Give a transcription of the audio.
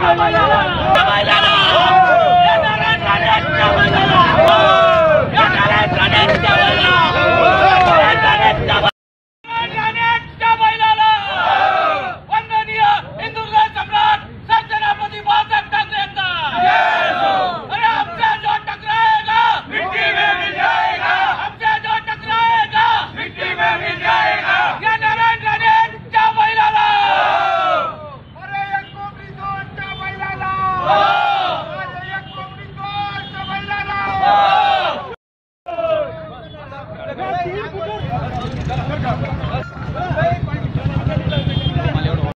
Bye-bye. ¡Vamos! ¡Vamos! ¡Vamos!